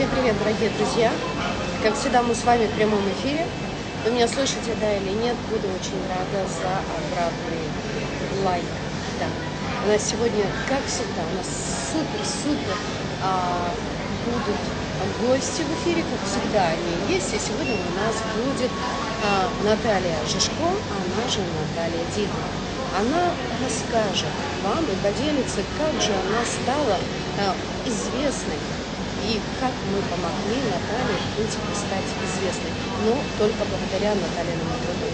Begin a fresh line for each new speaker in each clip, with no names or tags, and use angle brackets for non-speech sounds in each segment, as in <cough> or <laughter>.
Всем привет, дорогие друзья! Как всегда, мы с вами в прямом эфире. Вы меня слышите, да или нет? Буду очень рада за обратный лайк. Да. У нас сегодня, как всегда, у нас супер-супер а, будут гости в эфире, как всегда они есть. И сегодня у нас будет а, Наталья Жишко, она же Наталья Дидова. Она расскажет вам и поделится, как же она стала а, известной и как мы помогли Наталье, в принципе, стать известной. Но только благодаря Натальиному труду.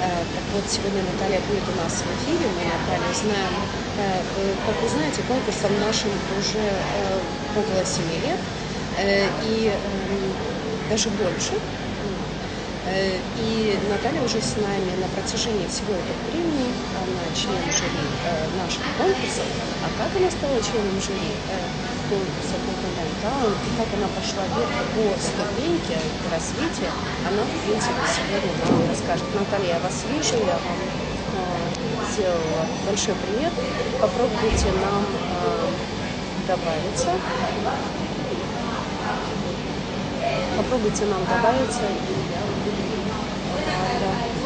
Э, так вот, сегодня Наталья будет у нас в эфире. Мы Наталью знаем, э, как вы знаете, конкурсом нашим уже э, около 7 лет. И эм, даже больше. Э, и Наталья уже с нами на протяжении всего этого времени, она член жюри э, наших конкурсов. А как она стала членом жюри э, конкурса Golden Town и как она пошла вверх по ступеньке развития, она, в принципе, сегодня нам расскажет. Наталья, я вас вижу, я вам сделала большой привет. Попробуйте нам добавиться. Попробуйте нам добавиться, и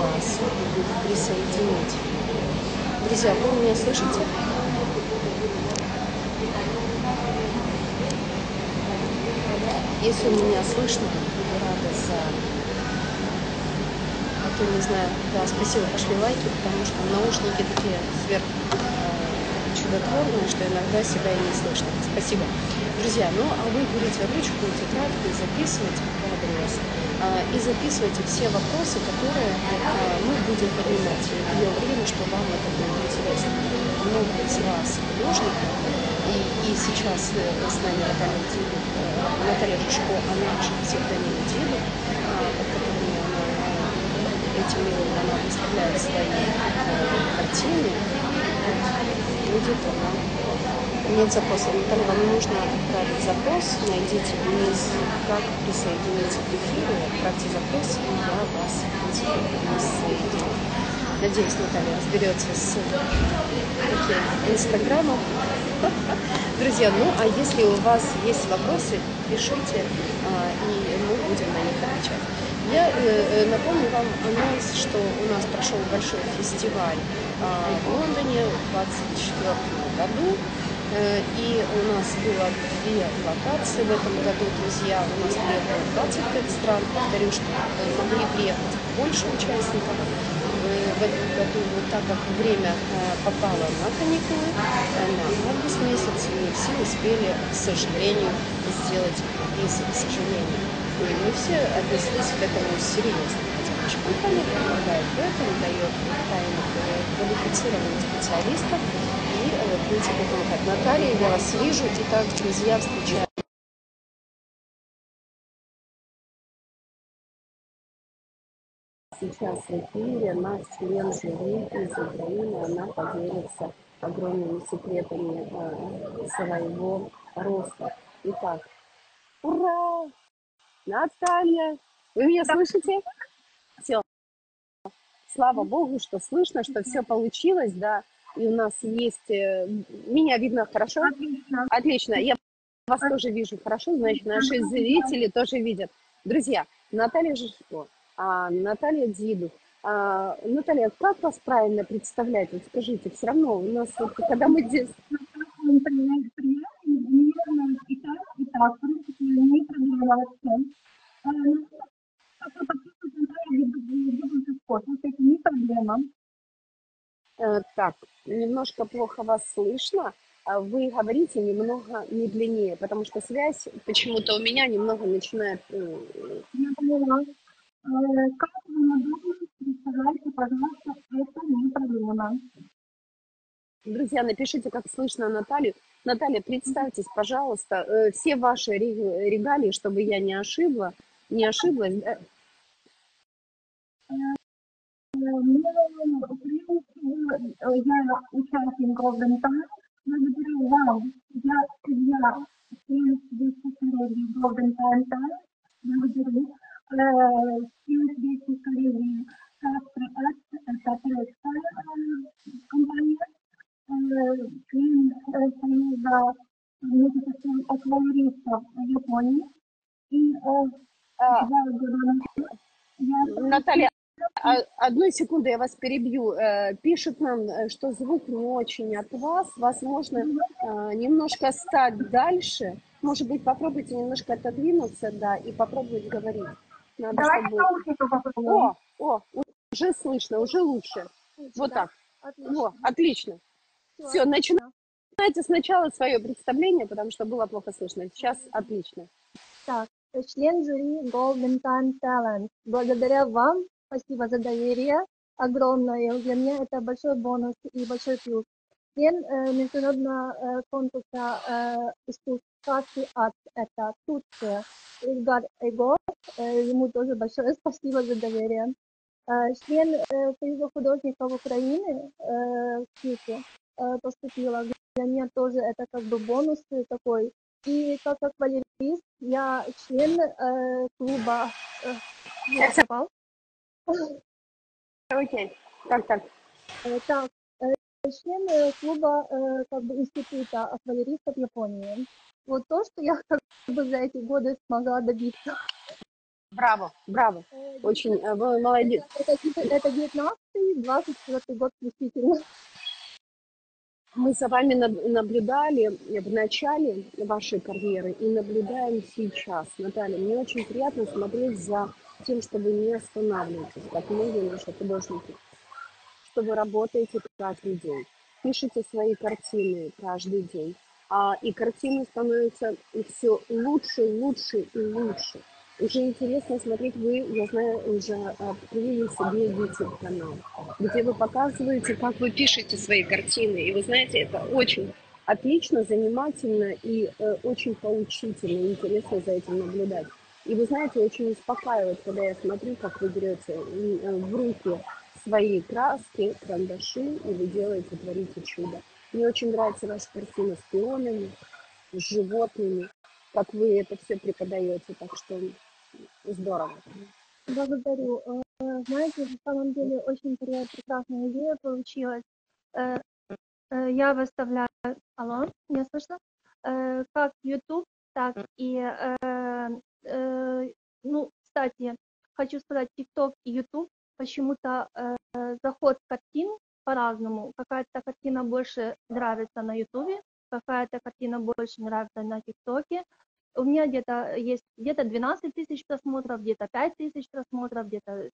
вас присоединить. Друзья, вы меня слышите? Если меня слышно, буду рада за... А то не знаю, да, спасибо, пошли лайки, потому что наушники такие сверх э, чудотворные, что иногда себя и не слышно. Спасибо. Друзья, ну а вы берите ручку, тетрадку и записывайте, и записывайте все вопросы, которые а, мы будем поднимать. Я уверена, что вам это будет интересно. Много из вас художников, и, и сейчас э, с нами э, Наталья Жучко, она же псевдоним Диду, под которыми она этими она выставляет свои э, картины. Будет она нет запроса. Наталья, вам нужно отправить запрос, найдите вниз, как присоединиться к эфиру, отправьте запрос, и я вас присоединю. Надеюсь, Наталья разберется с инстаграмом. <laughs> Друзья, ну а если у вас есть вопросы, пишите, а, и мы будем на них отвечать. Я э, э, напомню вам анонс, что у нас прошел большой фестиваль а, в Лондоне в 2024 году. Э, и у нас было две локации в этом году, друзья. У нас приехало 25 стран. Повторю, что могли приехать больше участников. Э, в этом году, вот так как время э, попало на каникулы, на август месяц, не все успели, к сожалению, сделать визы, к сожалению. И мы все отнеслись к этому серьезно. Хотя наша компания помогает в этом, дает тайных квалифицированных специалистов в принципе, помогать. Наталья, я вас вижу. Итак, друзья, встречаем. Сейчас в эфире наш член жюри из Украины, она поделится огромными секретами э, своего роста. Итак, ура! Наталья, вы меня слышите? Все. Слава Богу, что слышно, что все получилось, да и у нас есть... Э, меня видно хорошо? Отлично. Отлично. Я вас тоже вижу хорошо, значит, наши зрители тоже видят. Друзья, Наталья Жишко, а, Наталья Дидух. А, Наталья, как вас правильно представлять? Вот скажите, все равно у нас, вот, когда мы здесь... Не проблема. Э, так, немножко плохо вас слышно. А вы говорите немного медленнее, потому что связь почему-то у меня немного начинает... Э, Я поняла. Э, как вы представляете, пожалуйста, это не проблема. Друзья, напишите, как слышно Наталью. Наталья, представьтесь, пожалуйста, все ваши регалии, чтобы я не ошибла, не ошиблась. Я участник Golden Time. Благодарю вам. Я судья коллегии Golden Time Time. Благодарю. Всем здесь коллеги Кастро С, это турецкая компания. Член Союза медицинских аквариумистов Японии.
И, э,
А,
да, да, я
Наталья, а- одну секунду, я вас перебью. Э, Пишет нам, э, что звук не очень от вас. Возможно, э, немножко стать дальше. Может быть, попробуйте немножко отодвинуться, да, и попробовать говорить. Надо,
Давайте
чтобы...
наушники попробуем.
О, о, уже слышно, уже лучше. Вот так. О, отлично. Все, начинайте сначала свое представление, потому что было плохо слышно. Сейчас отлично.
Так, член жюри Golden Time Talent. Благодаря вам, спасибо за доверие огромное. Для меня это большой бонус и большой плюс. Член э, международного э, конкурса э, искусств «Сказки от» это Турция Ильгар Эгор. Э, ему тоже большое <laughs> спасибо за доверие. Э, член э, Союза художников Украины э, в Киеве э, поступила. Для меня тоже это как бы бонус такой. И как аквалерист я член э, клуба э.
Окей. Так, так.
Э, Так, э, член э, клуба как бы института аквалеристов Японии. Вот то, что я <laughs> как бы за эти годы смогла добиться.
Браво, браво. Очень, вы молодец.
Это, это 19 24 год включительно.
Мы за вами наб- наблюдали в начале вашей карьеры и наблюдаем сейчас. Наталья, мне очень приятно смотреть за тем, что не останавливаетесь, как многие наши художники, что вы работаете каждый день, пишете свои картины каждый день, а, и картины становятся все лучше, лучше и лучше. Уже интересно смотреть, вы, я знаю, уже открыли себе YouTube-канал, где вы показываете, как вы пишете свои картины. И вы знаете, это очень отлично, занимательно и э, очень поучительно, интересно за этим наблюдать. И вы знаете, очень успокаивает, когда я смотрю, как вы берете э, в руки свои краски, карандаши, и вы делаете, творите чудо. Мне очень нравится ваша картина с пионами, с животными, как вы это все преподаете, так что здорово.
Благодарю. Э, Знаете, на самом деле очень пре- прекрасная идея получилась. Э, Я выставляю... Алло, меня слышно? Как YouTube, так и... э, Ну, кстати, хочу сказать, TikTok и YouTube почему-то э, заход картин по-разному. Какая-то картина больше нравится на YouTube, какая-то картина больше нравится на ТикТоке. У меня где-то есть где-то 12 тысяч просмотров, где-то 5 тысяч просмотров, где-то...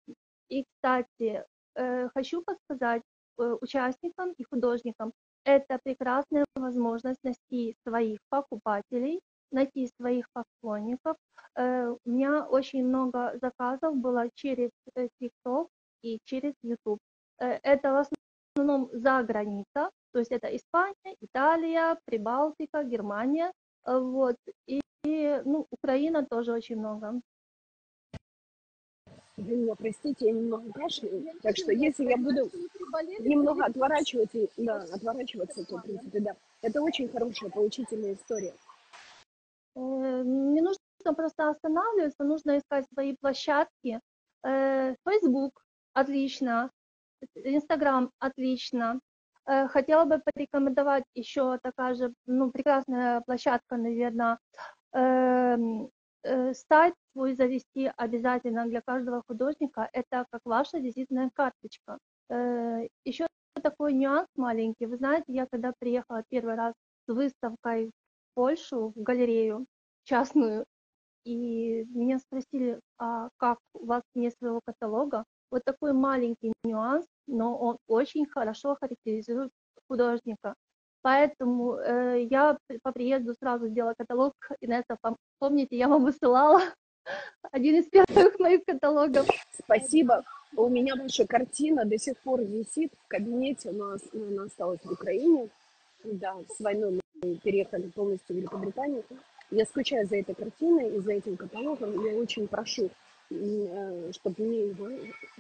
И, кстати, э, хочу подсказать э, участникам и художникам, это прекрасная возможность найти своих покупателей, найти своих поклонников. Э, У меня очень много заказов было через э, TikTok и через YouTube. Э, Это в основном за граница, то есть это Испания, Италия, Прибалтика, Германия, вот, и, и, ну, Украина тоже очень много.
Вы меня простите, я немного кашляю, так что если я буду немного отворачивать, и- да, отворачиваться, то, в принципе, да. Это очень хорошая, поучительная история.
Э, Не нужно просто останавливаться, нужно искать свои площадки. Э, Facebook отлично, Instagram отлично. Э, Хотела бы порекомендовать еще такая же, ну, прекрасная площадка, наверное, эм, сайт свой завести обязательно для каждого художника. Это как ваша визитная карточка. Еще такой нюанс маленький. Вы знаете, я когда приехала первый раз с выставкой Польшу, в галерею частную, и меня спросили, а как у вас нет своего каталога? Вот такой маленький нюанс, но он очень хорошо характеризует художника. Поэтому э, я по приезду сразу сделала каталог. Инесса, пом- помните, я вам высылала <laughs> один из первых моих каталогов.
Спасибо. У меня ваша картина до сих пор висит в кабинете. У нас она осталась в Украине. Да, с войной мы переехали полностью в Великобританию. Я скучаю за этой картиной и за этим каталогом. Я очень прошу, чтобы мне его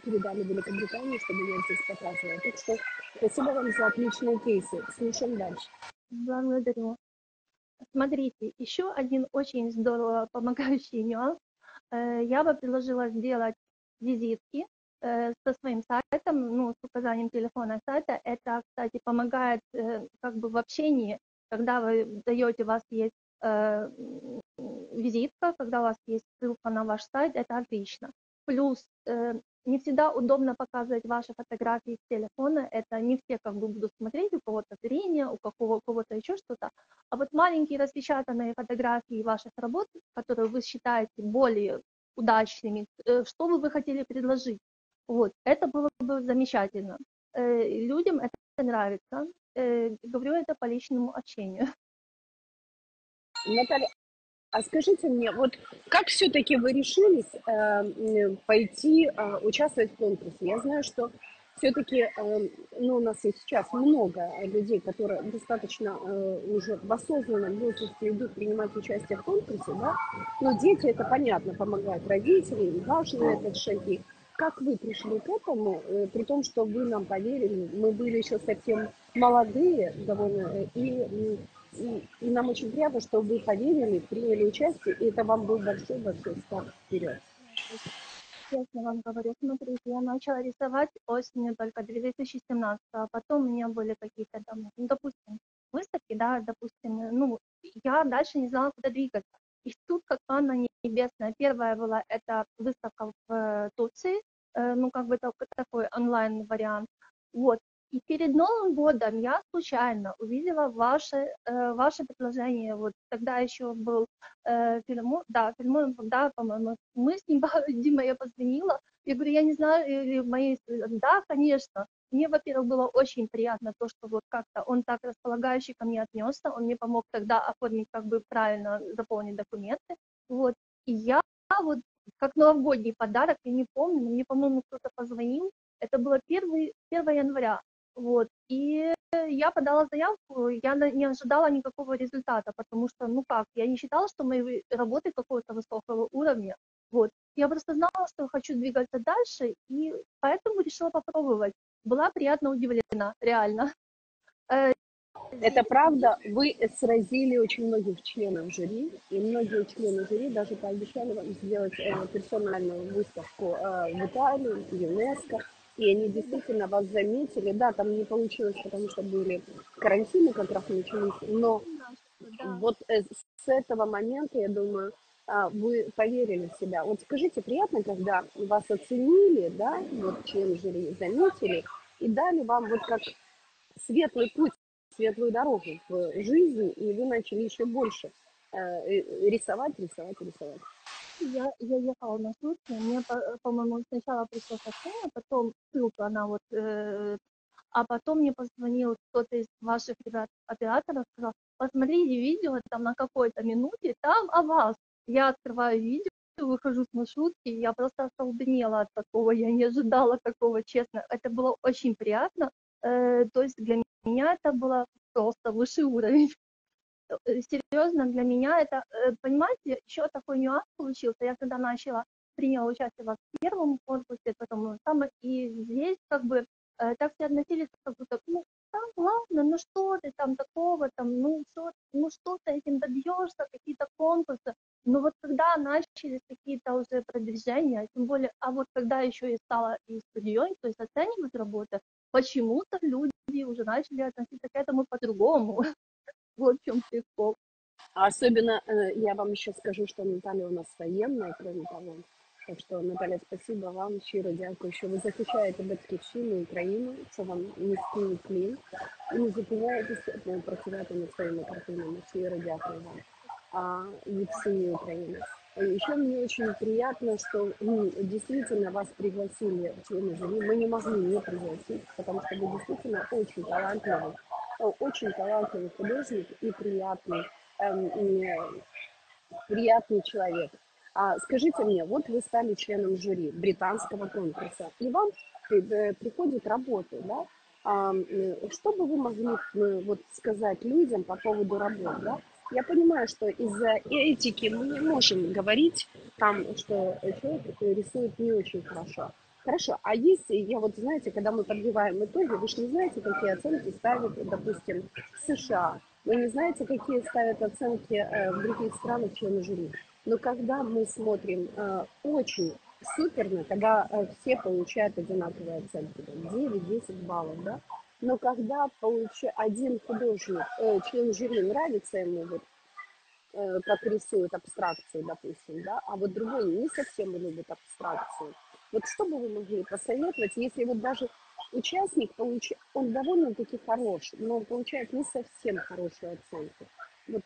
передали в Великобританию, чтобы я здесь показывала. Так что спасибо вам за отличные кейсы. Слушаем дальше.
Благодарю. Смотрите, еще один очень здорово помогающий нюанс. Э, Я бы предложила сделать визитки э, со своим сайтом, ну, с указанием телефона сайта. Это, кстати, помогает э, как бы в общении, когда вы даете, у вас есть э, визитка, когда у вас есть ссылка на ваш сайт, это отлично. Плюс э, не всегда удобно показывать ваши фотографии с телефона, это не все как бы будут смотреть, у кого-то зрение, у, какого, у кого-то еще что-то. А вот маленькие распечатанные фотографии ваших работ, которые вы считаете более удачными, э, что бы вы хотели предложить, вот, это было бы замечательно. Э, людям это нравится. Э, говорю это по личному общению.
Наталья, а скажите мне, вот как все-таки вы решились э, пойти э, участвовать в конкурсе? Я знаю, что все-таки, э, ну, у нас и сейчас много людей, которые достаточно э, уже в осознанном возрасте идут принимать участие в конкурсе, да? Но дети, это понятно, помогают родителям, важны этот шаги. Как вы пришли к этому, э, при том, что вы нам поверили, мы были еще совсем молодые довольно, э, и и, и нам очень приятно, что вы поверили, приняли участие, и это вам был большой-большой старт вперед.
Честно вам говорю, смотрите, я начала рисовать осенью только 2017, а потом у меня были какие-то там, ну, допустим, выставки, да, допустим, ну, я дальше не знала, куда двигаться. И тут как манна небесная. Первая была, это выставка в э, Турции, э, ну, как бы такой онлайн-вариант. Вот, и перед Новым годом я случайно увидела ваше, э, ваше предложение. Вот тогда еще был фильм, да, фильм, да, по-моему, мы с ним, <laughs> Дима, я позвонила. Я говорю, я не знаю, или мои... Да, конечно. Мне, во-первых, было очень приятно то, что вот как-то он так располагающий ко мне отнесся, он мне помог тогда оформить, как бы правильно заполнить документы. Вот. И я вот как новогодний подарок, я не помню, но мне, по-моему, кто-то позвонил, это было 1, 1 января. Вот. И я подала заявку, я не ожидала никакого результата, потому что, ну как, я не считала, что мои работы какого-то высокого уровня. Вот. Я просто знала, что хочу двигаться дальше, и поэтому решила попробовать. Была приятно удивлена, реально.
Э, Это правда, вы сразили очень многих членов жюри, и многие члены жюри даже пообещали вам сделать э, персональную выставку э, в Италии, в ЮНЕСКО и они действительно вас заметили. Да, там не получилось, потому что были карантины как раз начались, но вот с этого момента, я думаю, вы поверили в себя. Вот скажите, приятно, когда вас оценили, да, вот член жюри заметили и дали вам вот как светлый путь, светлую дорогу в жизни, и вы начали еще больше э, рисовать, рисовать, рисовать
я, я ехала на сутки, мне, по-моему, сначала пришло сообщение, потом ссылка, она вот, э, а потом мне позвонил кто-то из ваших ребят, операторов, сказал, посмотрите видео там на какой-то минуте, там о вас. Я открываю видео, выхожу с маршрутки, я просто остолбенела от такого, я не ожидала такого, честно. Это было очень приятно, э, то есть для меня это было просто высший уровень. Э, серьезно для меня это, э, понимаете, еще такой нюанс получился. Я когда начала, приняла участие в первом конкурсе, потом там, и здесь как бы э, так все относились, как будто, ну, там, ладно, ну что ты там такого, там, ну, что, ну, что ты этим добьешься, какие-то конкурсы. Но вот когда начались какие-то уже продвижения, тем более, а вот когда еще и стала и студией, то есть оценивать работы, почему-то люди уже начали относиться к этому по-другому. Вот <laughs> в чем прикол.
Особенно, э, я вам еще скажу, что Наталья у нас военная, кроме того. Так що, Наталя, спасибо вам, щиро дякую, що ви захищаєте батьківщину Україну, це вам низький уклін. І не зупиняєтеся працювати над своїми картинами. Щиро дякую вам. А, від всей Украины. Еще мне очень приятно, что ну, действительно вас пригласили члены жюри. Мы не могли не пригласить, потому что вы действительно очень талантливый очень талантливый художник и приятный, эм, приятный человек. А скажите мне, вот вы стали членом жюри британского конкурса, и вам э, приходит работа, да? А, что бы вы могли э, вот сказать людям по поводу работы, да? Я понимаю, что из-за этики мы не можем говорить там, что человек рисует не очень хорошо. Хорошо, а если, я вот, знаете, когда мы подбиваем итоги, вы же не знаете, какие оценки ставят, допустим, США, вы не знаете, какие ставят оценки э, в других странах члены жюри. Но когда мы смотрим э, очень суперно, когда э, все получают одинаковые оценки, 9-10 баллов, да, но когда получ... один художник, э, член жюри нравится ему вот э, как рисует абстракции, допустим, да, а вот другой не совсем любит абстракции. Вот что бы вы могли посоветовать, если вот даже участник, получ... он довольно-таки хорош, но получает не совсем хорошую оценку. Вот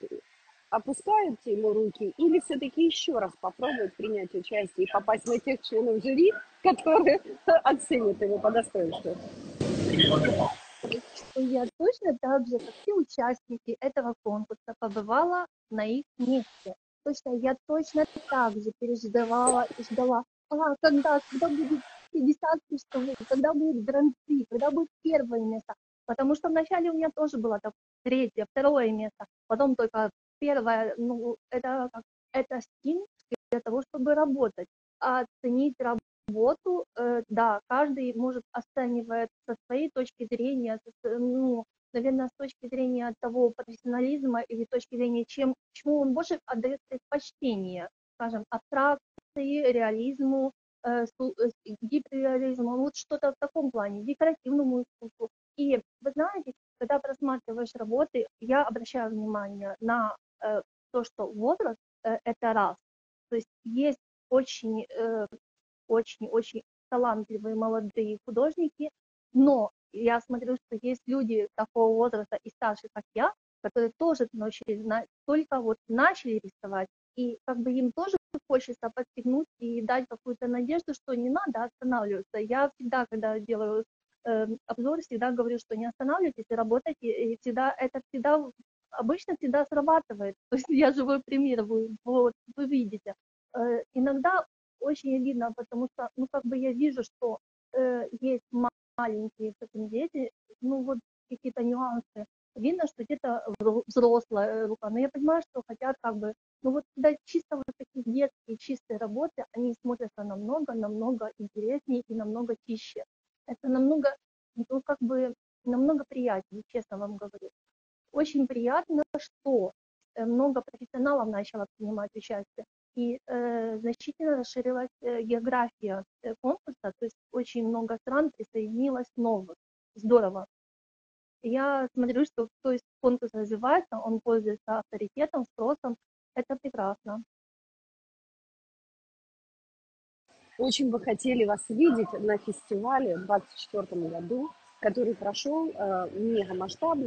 опускаются ему руки или все-таки еще раз попробовать принять участие и попасть на тех членов жюри, которые <laughs> оценят его по достоинству?
Я точно так же, как все участники этого конкурса, побывала на их месте. Точно, я точно так же переживала и ждала, а, когда, когда будет 50 часов, когда будет гран-при, когда будет первое место. Потому что вначале у меня тоже было так, третье, второе место, потом только первое, ну, это, это стимул для того, чтобы работать. Оценить работу, э, да, каждый может оценивать со своей точки зрения, со, ну, наверное, с точки зрения того профессионализма или точки зрения, чем, чему он больше отдает предпочтение, скажем, абстракции, реализму, э, э гиперреализму, вот что-то в таком плане, декоративному искусству. И вы знаете, когда просматриваешь работы, я обращаю внимание на э, то, что возраст э, это раз. То есть есть очень, э, очень, очень талантливые молодые художники, но я смотрю, что есть люди такого возраста и старше, как я, которые тоже научились, только вот начали рисовать, и как бы им тоже хочется подстегнуть и дать какую-то надежду, что не надо останавливаться. Я всегда, когда делаю э, обзор, всегда говорю, что не останавливайтесь работайте, и всегда, это всегда, обычно всегда срабатывает. <laughs> То есть я живой пример, вы, вот, вы видите. Э, иногда очень обидно, потому что, ну, как бы я вижу, что э, есть маленькие такие дети, ну, вот какие-то нюансы. Видно, что где-то взрослая рука, но я понимаю, что хотят как бы, ну вот когда чисто вот такие детские чистые работы, они смотрятся намного, намного интереснее и намного чище. Это намного, ну как бы, намного приятнее, честно вам говорю. Очень приятно, что э, много профессионалов начало принимать участие и э, значительно расширилась э, география э, конкурса, то есть очень много стран присоединилось новых. Здорово. Я смотрю, что то есть конкурс развивается, он пользуется авторитетом, спросом. Это прекрасно.
Очень бы хотели вас видеть на фестивале в 2024 году, который прошел э, мега.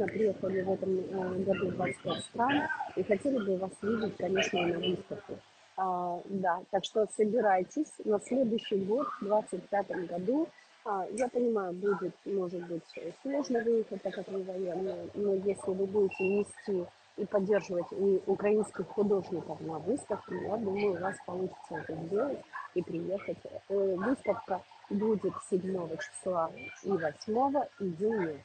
Приехали в этом э, году 25 стран и хотели бы вас видеть, конечно, на выставке. А, да, так что собирайтесь на следующий год, в 2025 году. А, я понимаю, будет, может быть, сложно выехать, так как вы военные, но если вы будете нести и поддерживать и украинских художников на выставке, я думаю, у вас получится это сделать и приехать. Э, выставка будет 7 числа и 8 июня.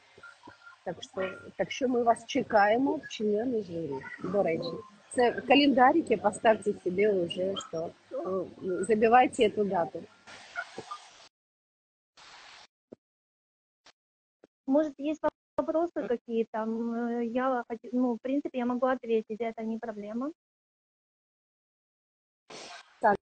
Так що, так що ми вас чекаємо, члени журі. До речі. В календарике поставьте себе уже, что э, забивайте эту дату.
Может, есть вопросы какие-то? Э, я, ну, в принципе, я могу ответить, это не проблема.
Так,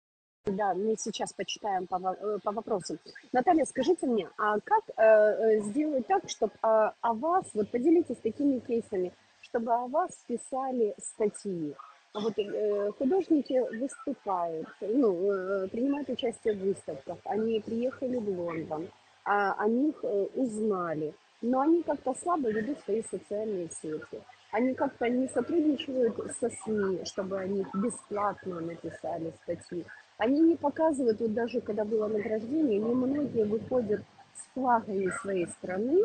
да, мы сейчас почитаем по, э, по вопросам. Наталья, скажите мне, а как э, сделать так, чтобы э, о вас, вот поделитесь такими кейсами, чтобы о вас писали статьи. А вот э, художники выступают, ну, э, принимают участие в выставках. Они приехали в Лондон, а о них э, узнали. Но они как-то слабо ведут свои социальные сети. Они как-то не сотрудничают со СМИ, чтобы они бесплатно написали статьи. Они не показывают, вот даже когда было награждение, немногие выходят с флагами своей страны,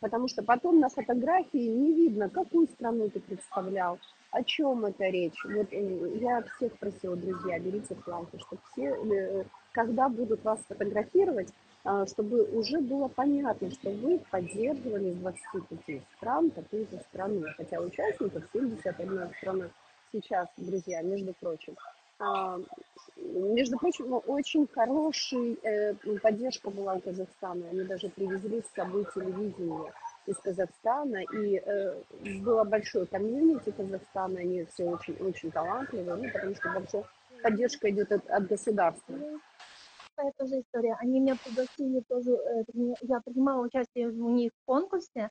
потому что потом на фотографии не видно, какую страну ты представлял, о чем это речь. Вот э, я всех просила, друзья, берите флаги, чтобы все, когда будут вас фотографировать, а, чтобы уже было понятно, что вы поддерживали из 25 стран такую-то страну, хотя участников 71 страна сейчас, друзья, между прочим. А, между прочим, очень хорошая э, поддержка была у Казахстана. Они даже привезли с собой телевидение из Казахстана, и э, было большое комьюнити Казахстана, они все очень, очень талантливые, ну, потому что большая поддержка идет от, от государства.
Это тоже история. Они меня пригласили тоже, э, я принимала участие у них в конкурсе,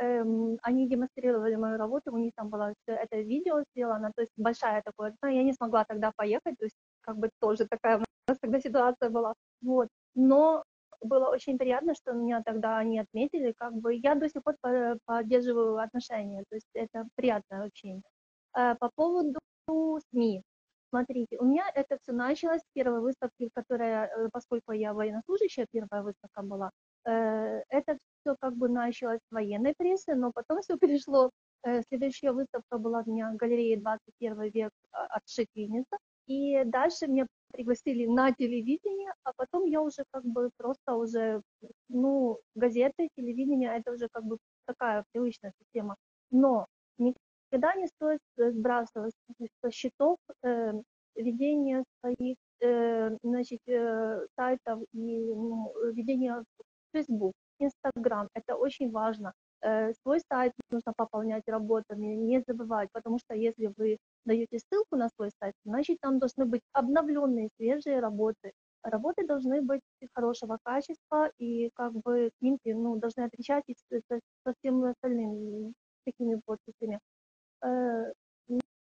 эм, они демонстрировали мою работу, у них там было всё это видео сделано, то есть большая такое, ну, я не смогла тогда поехать, то есть как бы тоже такая у нас тогда ситуация была, вот. Но было очень приятно, что меня тогда они отметили, как бы я до сих пор по- поддерживаю отношения, то есть это приятное общение. Э, По поводу СМИ. Смотрите, у меня это все началось с первой выставки, которая, э, поскольку я военнослужащая, первая выставка была, это все как бы началось с военной прессы, но потом <laughs> все перешло. э, Следующая выставка была у меня в галерее 21 век а, отшит Винница. И дальше меня пригласили на телевидение, а потом я уже как бы просто уже, ну, газеты, телевидение, это уже как бы такая привычная система. Но никогда не стоит э, сбрасывать со счетов э, ведение своих, э, значит, э, сайтов и ну, ведение Facebook, Instagram. Это очень важно. Э, свой сайт нужно пополнять работами, не забывать, потому что если вы даете ссылку на свой сайт, значит там должны быть обновленные, свежие работы. Работы должны быть хорошего качества и как бы снимки ну, должны отличаться со, со всеми остальными такими подписями. Э,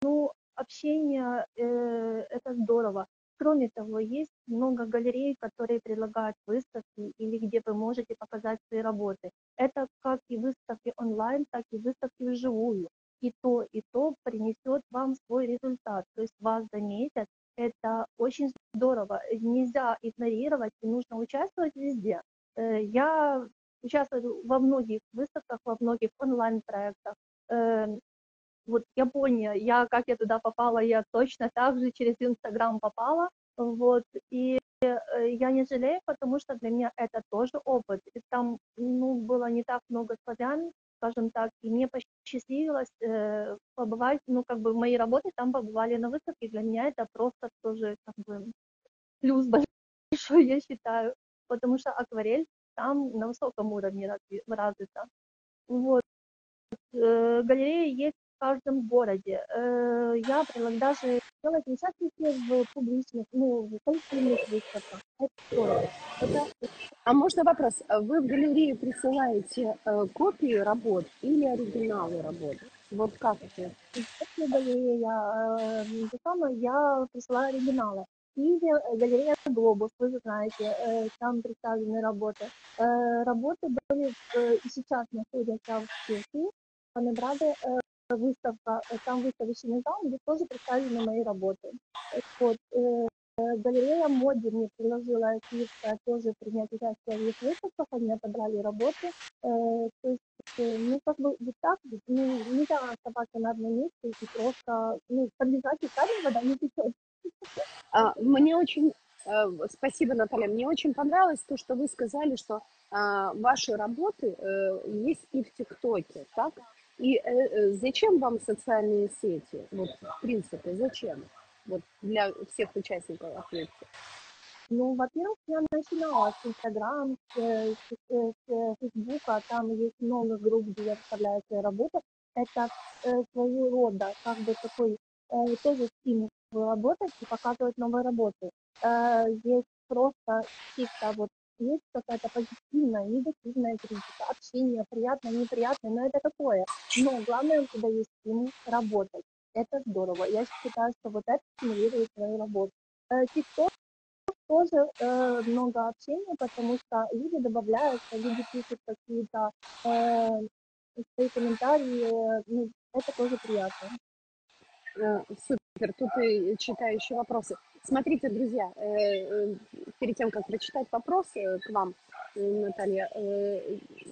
ну, общение э, это здорово. Кроме того, есть много галерей, которые предлагают выставки или где вы можете показать свои работы. Это как и выставки онлайн, так и выставки вживую. И то, и то принесет вам свой результат. То есть вас заметят. Это очень здорово. Нельзя игнорировать, и нужно участвовать везде. Э, Я участвую во многих выставках, во многих онлайн-проектах. Вот Япония, я как я туда попала, я точно так же через Инстаграм попала. Вот. И э, я не жалею, потому что для меня это тоже опыт. И там ну, было не так много славян, скажем так, и мне посчастливилось э, побывать, ну, как бы мои работы там побывали на выставке. Для меня это просто тоже как бы плюс <laughs> большой, я считаю, потому что акварель там на высоком уровне разви- развита. Вот. Э, Галереи есть в каждом городе. Э, Я даже делать не частники в публичных, ну, в коллективных выставках. Это
А можно вопрос? Вы в галерею присылаете э, копии работ или оригиналы работ? Вот как это?
Если галерея, э, я присылаю оригиналы. И галерея Глобус, вы же знаете, э, там представлены работы. Работы были и сейчас находятся в Чехии, в Панебраде, э, выставка, э, там выставочный зал, где тоже представлены мои работы. Вот. э, Галерея Моди мне предложила киевская тоже принять участие в их выставках, они отобрали работы. Э, То есть ну, как бы вот так ну, нельзя оставаться на одном месте и просто, ну, подлежать и камень вода не течет.
А, Мне очень спасибо, Наталья. Мне очень понравилось то, что вы сказали, что а, ваши работы э, есть и в ТикТоке, так? И э, э, зачем вам социальные сети? Вот, в принципе, зачем? Вот для всех участников ответьте.
Ну, во-первых, я начинала с Инстаграм, с, э, с, э, с Фейсбука, там есть много групп, где я вставляю свои работы. Это э, своего рода, как бы такой э, тоже стимул работать и показывать новые работы. Э, есть просто чисто вот есть какая-то позитивная, негативная критика, общение, приятное, неприятное, но это такое. Но главное, у есть стимул работать. Это здорово. Я считаю, что вот это стимулирует твою работу. Э, TikTok тоже э, много общения, потому что люди добавляются, люди пишут какие-то э, свои комментарии, э, ну, это тоже приятно.
Э, Супер, тут и читаю вопросы. Смотрите, друзья, э, перед тем, как прочитать вопросы к вам, э, Наталья,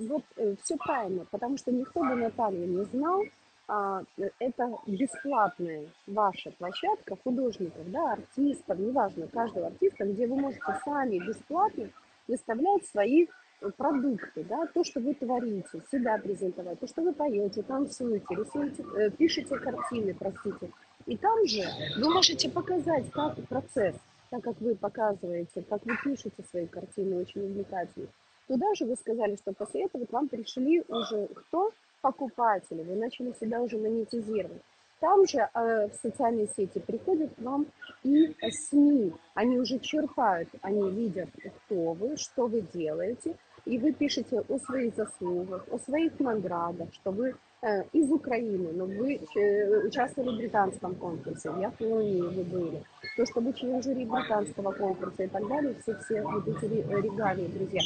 вот все правильно, потому что никто бы Наталью не знал, а, это бесплатная ваша площадка художников, да, артистов, неважно, каждого артиста, где вы можете сами бесплатно выставлять свои продукты, да, то, что вы творите, себя презентовать, то, что вы поете, танцуете, рисуете, э, пишете картины, простите. И там же вы можете показать, как процесс, так как вы показываете, как вы пишете свои картины, очень увлекательно. Туда же вы сказали, что после этого к вам пришли уже кто? Покупатели. Вы начали себя уже монетизировать. Там же э, в социальные сети приходят к вам и СМИ. Они уже черпают, они видят, кто вы, что вы делаете, и вы пишете о своих заслугах, о своих наградах, что вы э, из Украины, но вы э, участвовали в британском конкурсе, в Японии вы были, то, что вы член жюри британского конкурса и так далее, все-все вот эти регалии, друзья.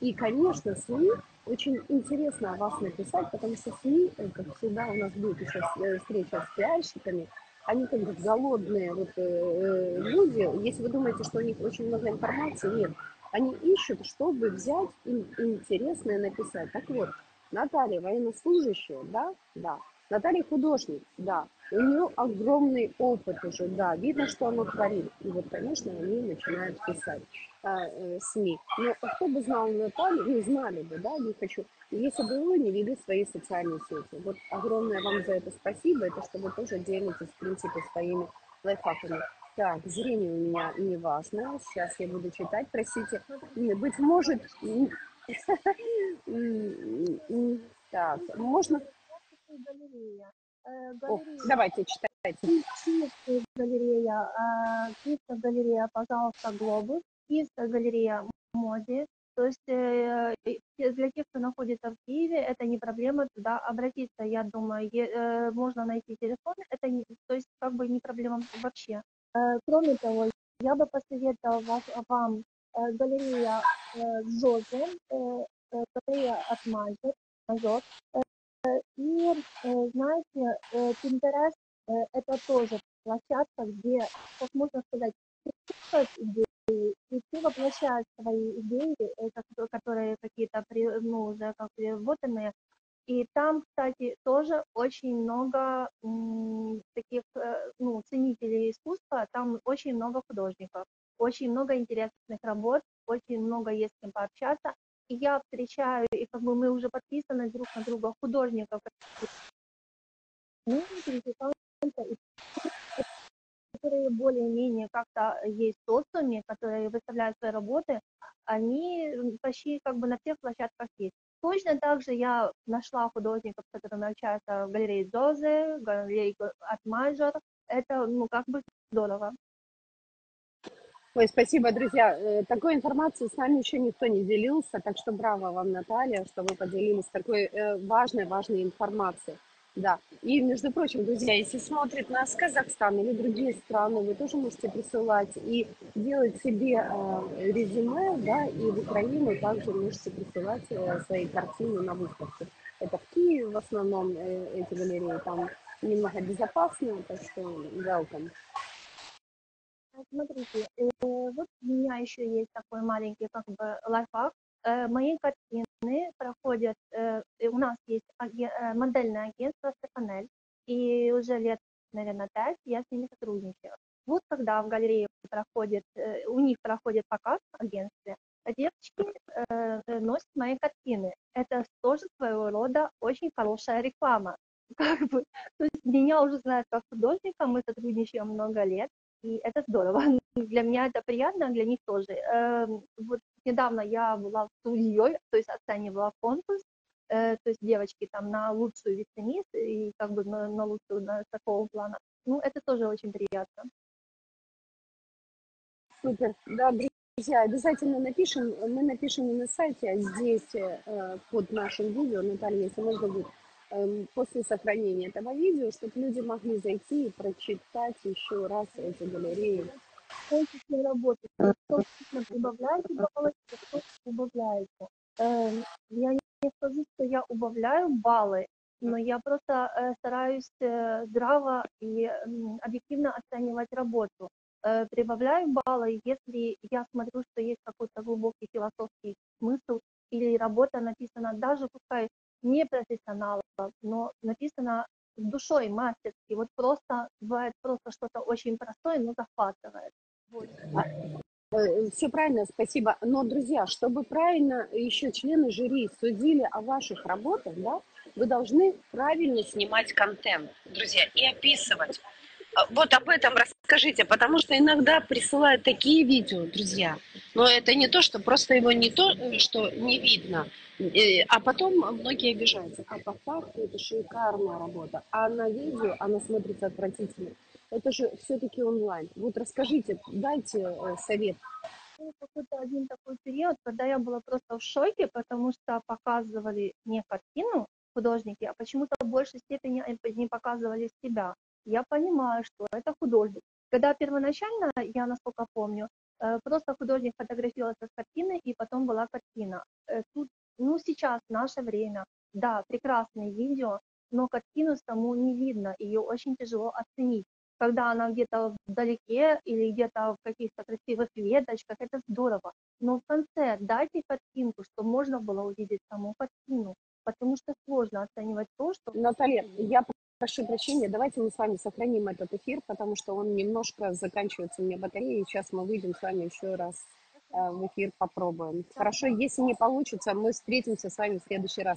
И, конечно, СМИ очень интересно о вас написать, потому что СМИ, э, как всегда, у нас будет еще э, встреча с пиарщиками, они как бы голодные вот, э, люди. Если вы думаете, что у них очень много информации, нет. Они ищут, чтобы взять им интересное написать. Так вот, Наталья военнослужащая, да, да. Наталья художник, да. У нее огромный опыт уже, да. Видно, что она творит. И вот, конечно, они начинают писать а, э, СМИ. Но кто бы знал Наталью, ну, знали бы, да, не хочу, если бы вы не вели свои социальные сети. Вот огромное вам за это спасибо, это что вы тоже делитесь, в принципе, своими лайфхаками. Так, зрение у меня не важно. Сейчас я буду читать, простите. Быть может... <laughs> Так, можно... Давайте, читайте.
Галерея, Киевская галерея, пожалуйста, Глобус. Киевская галерея Моди. То есть э, для тех, кто находится в Киеве, это не проблема туда обратиться. Я думаю, э, можно найти телефон. Это не, то есть как бы не проблема вообще. Э, кроме того, я бы посоветовала вас, вам э, галерея э, Жозе, галерея от Мажор, Мажор. И, знаете, Pinterest – это тоже площадка, где, как можно сказать, идеи, и ты воплощаешь свои идеи, которые какие-то ну, уже как переработанные, и там, кстати, тоже очень много таких э, ну, ценителей искусства, там очень много художников, очень много интересных работ, очень много есть с кем пообщаться. И я встречаю, и как бы мы уже подписаны друг на друга художников, которые более-менее как-то есть социуме, которые выставляют свои работы, они почти как бы на всех площадках есть. Точно так же я нашла художников, которые общаются в галерее в галерее от Майжор. Это, ну, как бы здорово.
Ой, спасибо, друзья. Э, такой информацией с нами еще никто не делился, так что браво вам, Наталья, что вы поделились такой э, важной, важной информацией. Да. И, между прочим, друзья, если смотрит нас Казахстан или другие страны, вы тоже можете присылать и делать себе э, резюме, да, и в Украину также можете присылать э, свои картины на выставку. Это в Киеве в основном э, эти галереи, там немного безопаснее, так что welcome.
Смотрите, э, вот у меня еще есть такой маленький как бы лайфхак. Э, мои картины проходят, э, у нас есть э, модельное агентство Стефанель, и уже лет, наверное, пять я с ними сотрудничаю. Вот когда в галерее проходит, у них проходит показ в агентстве, девочки носят мои картины. Это тоже своего рода очень хорошая реклама. <laughs> Как бы, то есть меня уже знают как художника, мы сотрудничаем много лет, и это здорово. <laughs> Для меня это приятно, для них тоже. Эм, вот недавно я была студией, то есть оценивала конкурс, э, то есть девочки там на лучшую вице и как бы на, на лучшую на такого плана. Ну, это тоже очень приятно.
Супер. Да, друзья, обязательно напишем. Мы напишем на сайте, а здесь э, под нашим видео. Наталья, если можно будет Эм, после сохранения этого видео, чтобы люди могли зайти и прочитать еще раз эти галереи.
Конкурсные работы. Что убавляете баллы, что убавляете. Эм, я не скажу, что я убавляю баллы, но я просто э, стараюсь э, здраво и объективно оценивать работу. Э, прибавляю баллы, если я смотрю, что есть какой-то глубокий философский смысл, или работа написана даже пускай не профессионалов, но написано с душой мастерски. Вот просто бывает просто что-то очень простое, но захватывает. Вот.
Э, Все правильно, спасибо. Но, друзья, чтобы правильно еще члены жюри судили о ваших работах, да, вы должны правильно снимать контент, друзья, и описывать. А, вот об этом расскажите, потому что иногда присылают такие видео, друзья, но это не то, что просто его не то, что не видно, а потом многие обижаются. А по факту это шикарная работа. А на видео она смотрится отвратительно. Это же все-таки онлайн. Вот расскажите, дайте э, совет.
был какой-то один такой период, когда я была просто в шоке, потому что показывали не картину художники, а почему-то в большей степени не показывали себя. Я понимаю, что это художник. Когда первоначально, я насколько помню, э, просто художник фотографировался с картины, и потом была картина. Э, Тут, ну, сейчас, наше время, да, прекрасное видео, но картину саму не видно, ее очень тяжело оценить. Когда она где-то вдалеке или где-то в каких-то красивых веточках, это здорово. Но в конце дайте картинку, чтобы можно было увидеть саму картину, потому что сложно оценивать то, что...
Наталья, я прошу прощения, давайте мы с вами сохраним этот эфир, потому что он немножко заканчивается у меня батарея, и сейчас мы выйдем с вами еще раз э, в эфир, попробуем. Хорошо, если не получится, мы встретимся с вами в следующий раз.